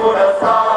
coração.